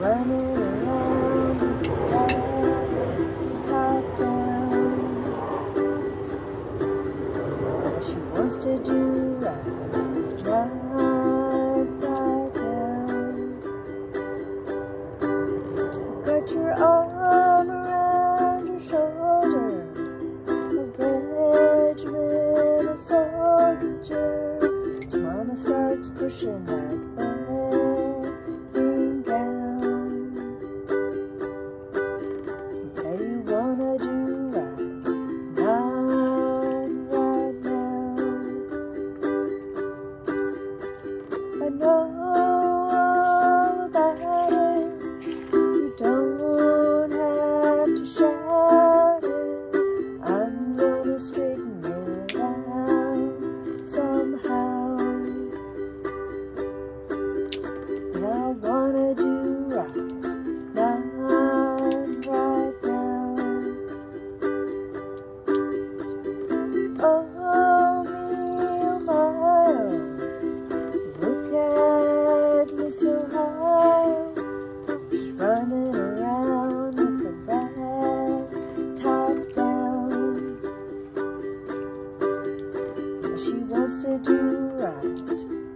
Running around top down. She wants to do drive. Got your arm around your shoulder, a starts pushing wants to do right,